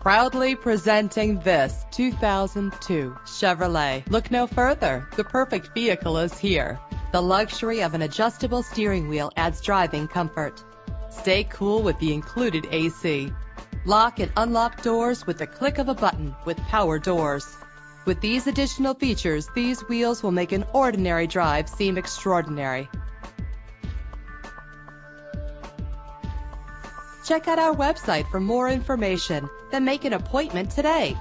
Proudly presenting this 2002 Chevrolet. Look no further. The perfect vehicle is here. The luxury of an adjustable steering wheel adds driving comfort. Stay cool with the included AC. Lock and unlock doors with the click of a button with power doors. With these additional features, these wheels will make an ordinary drive seem extraordinary. Check out our website for more information, then make an appointment today.